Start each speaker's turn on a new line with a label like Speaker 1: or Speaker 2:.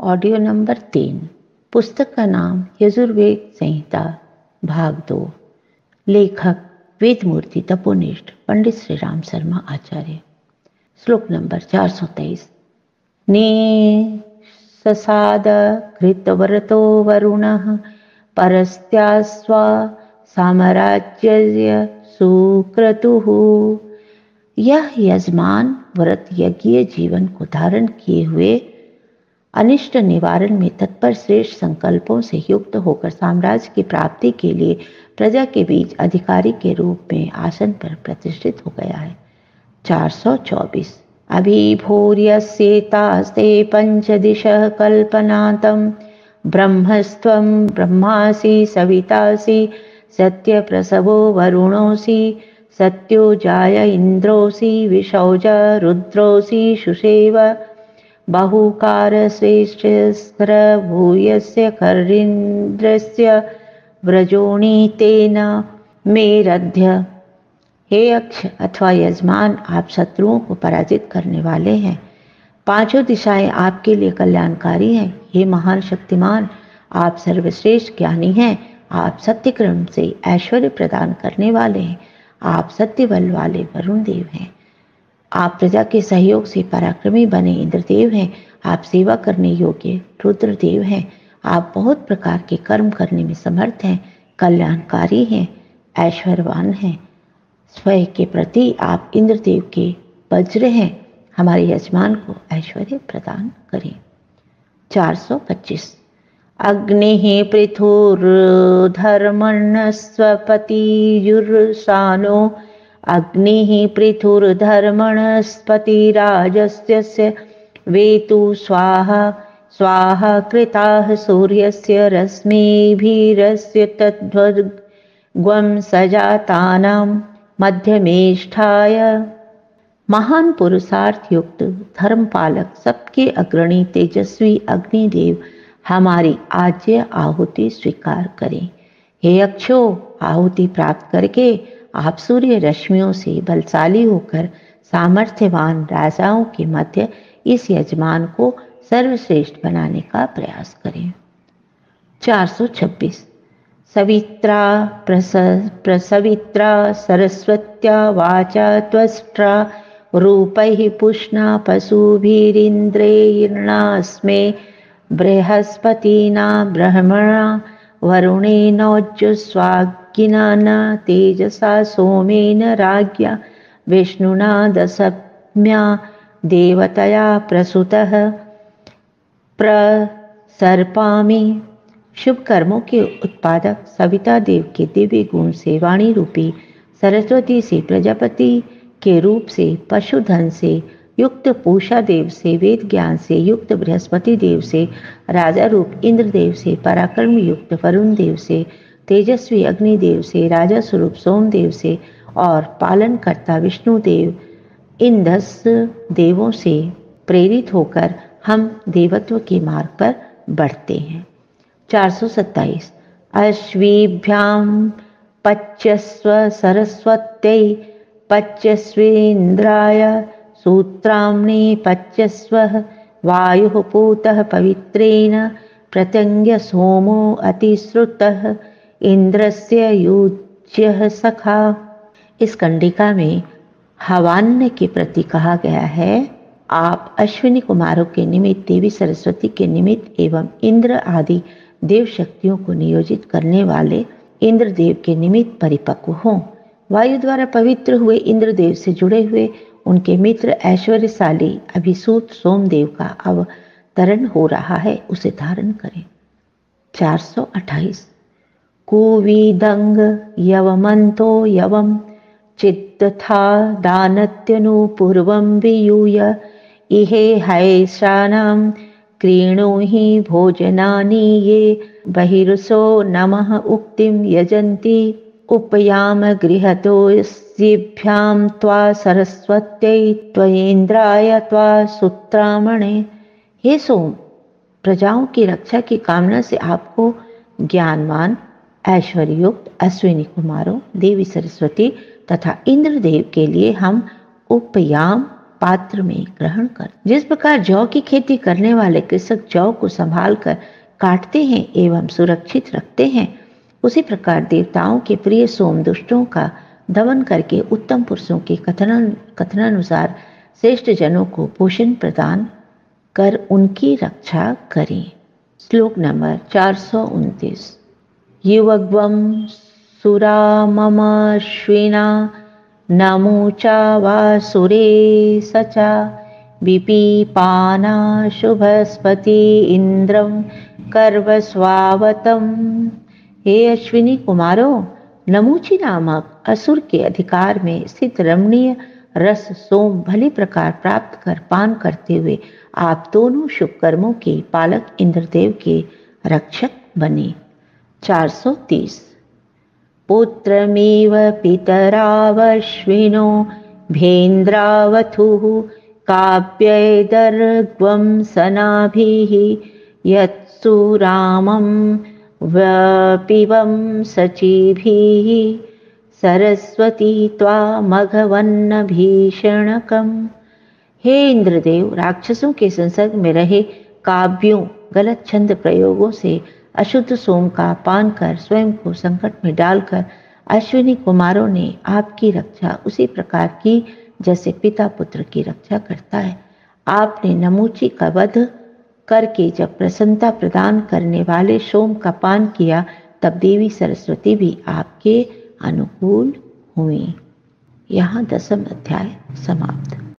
Speaker 1: Audio number तीन, पुस्तक का नाम यजुर्वेद संहिता, भाग दो। लेखक वेद मूर्ति तपोनिष्ठ, पंडित श्री राम शर्मा आचार्य। श्लोक नंबर चार सौ तेईस। ने ससाद कृतवरतो वरुण, परस्त्यास्वा साम्राज्य सुक्रतु। यह यजमान, व्रत यज्ञ जीवन को धारण किए हुए अनिष्ट निवारण में तत्पर श्रेष्ठ संकल्पों से युक्त होकर साम्राज्य की प्राप्ति के लिए प्रजा के बीच अधिकारी के रूप में आसन पर प्रतिष्ठित हो गया है। 424 अभिभूर्यस्येतास्ते पंचदिश कल्पनातम। ब्रह्मस्त्वं ब्रह्मासि, सवितासि, सत्यप्रसवो वरुणोऽसि, सत्यो जाय इन्द्रोऽसि, विशौज रुद्रोऽसि शुषेव भूयस्य कर्रीन्द्रस्य व्रजोणीतेन मेरध्य। हे अक्ष अथवा यजमान, आप शत्रुओं को पराजित करने वाले हैं। पाँचों दिशाएँ आपके लिए कल्याणकारी हैं। हे महान शक्तिमान, आप सर्वश्रेष्ठ ज्ञानी हैं। आप सत्य क्रम से ऐश्वर्य प्रदान करने वाले हैं। आप सत्य बल वाले वरुण देव हैं। आप प्रजा के सहयोग से पराक्रमी बने इंद्रदेव हैं। आप सेवा करने योग्य रुद्रदेव हैं। आप बहुत प्रकार के कर्म करने में समर्थ हैं, कल्याणकारी हैं, ऐश्वर्यवान हैं। स्वयं के प्रति आप इंद्रदेव के वज्र हैं। हमारे यजमान को ऐश्वर्य प्रदान करें। 425 अग्निः पृथुर्धर्मणस्वपतियुर्सानो अग्निः पृथुर्धर्मणस्पतिराजस्य वेतु स्वाहा स्वाहा कृताः सूर्यस्य रश्मिभिरस्य तद्वद्ग्वं सजातानां मध्यमेष्ठाय। महान पुरुषार्थ युक्त धर्म पालक सबके अग्रणी तेजस्वी अग्निदेव हमारी आज्य आहुति स्वीकार करें। हे अक्षो, आहुति प्राप्त करके आप सूर्य रश्मियों से बलशाली होकर सामर्थ्यवान राजाओं के मध्य इस यजमान को सर्वश्रेष्ठ बनाने का प्रयास करें। 426 सवित्रा प्रस, प्रसवित्रा सरस्वत्या वाचा त्वष्ट्रा रूपैः पुष्णा पशुभिरिन्द्रेर्णास्मे, बृहस्पतिना ब्रह्मणा वरुणेनोज्जुस्वाग्गिना न तेजसा सोमेन राज्ञा विष्णुना दशम्या देवतया प्रसुतः। प्रसर्पामि शुभ कर्मों के उत्पादक सविता देव के दिव्य गुण से वाणी रूपी सरस्वती से प्रजापति के रूप से पशुधन से युक्त पूषा देव से वेद ज्ञान से युक्त बृहस्पति देव से राजा रूप इंद्रदेव से पराक्रम युक्त वरुण देव से तेजस्वी अग्निदेव से, राजा स्वरूप सोमदेव से और पालन करता विष्णु देव इन दस देवों से प्रेरित होकर हम देवत्व के मार्ग पर बढ़ते हैं। 427 अश्वीभ्यां पच्यस्व सरस्वत्यै पच्यस्वेन्द्राय सूत्राम्नि पच्यस्व वायुः पूतः पवित्रेण प्रत्यङ्ग्य सोमो अतिश्रुतः इंद्रस्य युज्य सखा। इस कंडिका में हवान्य के प्रति कहा गया है, आप अश्विनी कुमारों के निमित्त, देवी सरस्वती के निमित्त एवं इंद्र आदि देव शक्तियों को नियोजित करने वाले इंद्रदेव के निमित्त परिपक्व हों। वायु द्वारा पवित्र हुए इंद्रदेव से जुड़े हुए उनके मित्र ऐश्वर्यशाली अभिसूत सोमदेव का अवतरण हो रहा है, उसे धारण करें। 428 कुविदंग यवमंतो यवम, चित्तथा दानत्यनुपूर्वं वियूय। इहे हैशानां क्रीणुहि भोजनानि ये। बहिरुसो नमः उक्तिं यजन्ति। उपयाम गृहतोस्येभ्यां त्वा सरस्वत्यै त्वयेन्द्राय त्वा सूत्रामणे। हे सोम, प्रजाओं की रक्षा की कामना से आपको ज्ञानवान ऐश्वर्युक्त अश्विनी कुमारों, देवी सरस्वती तथा इंद्रदेव के लिए हम उपयाम पात्र में ग्रहण कर, जिस प्रकार जौ की खेती करने वाले कृषक जौ को संभाल कर काटते हैं एवं सुरक्षित रखते हैं, उसी प्रकार देवताओं के प्रिय सोम दुष्टों का दमन करके उत्तम पुरुषों के कथन कथनानुसार श्रेष्ठ जनों को पोषण प्रदान कर उनकी रक्षा करें। श्लोक नंबर चार सौ उनतीस। युवग्वम सुरामश्विना नमुचा वासुरे सचा विपीपाना शुभस्पति इंद्रम कर्वस्वावतम। हे अश्विनी कुमारों, नमूची नामक असुर के अधिकार में स्थित रमणीय रस सोम भली प्रकार प्राप्त कर पान करते हुए आप दोनों शुभ कर्मों के पालक इंद्रदेव के रक्षक बने। 430 पुत्रमेव पितरावश्विनो भेन्द्रावथुः काव्यैदर्ग्वं सनाभिः यत्सु रामं वपिवं सचीभिः सरस्वती त्वामघवन्न भीषणकम हे इंद्रदेव राक्षसों के संसर्ग में रहे काव्यों, गलत छंद प्रयोगों से अशुद्ध सोम का पान कर स्वयं को संकट में डालकर अश्विनी कुमारों ने आपकी रक्षा उसी प्रकार की जैसे पिता पुत्र की रक्षा करता है। आपने नमूची का वध करके जब प्रसन्नता प्रदान करने वाले सोम का पान किया, तब देवी सरस्वती भी आपके अनुकूल हुई। यहाँ दसम अध्याय समाप्त।